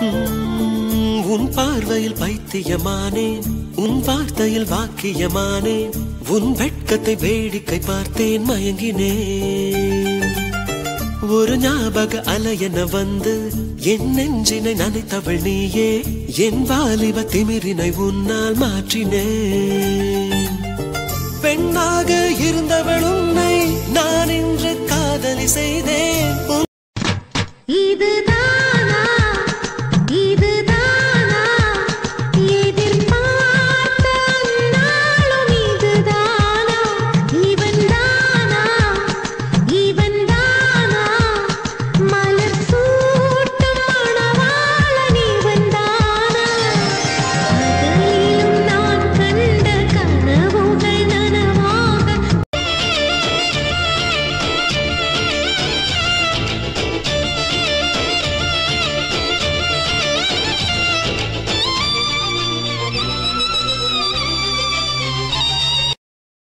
உன் பார்வையில் பைத்தியமானேன் உன் வார்த்தையில் வாக்கியமானேன் உன் வெட்கத்தை வேடிக்கை பார்த்தேன் மயங்கினேன் ஒரு ஞாபக அலையென வந்து என் நெஞ்சினை நனைத்தவள் நீயே என் வாலிப திமிரினை உன்னால் மாற்றினேன் பெண்ணாக இருந்தவள் உன்னை நான் இன்று காதலி செய்தேன். உன்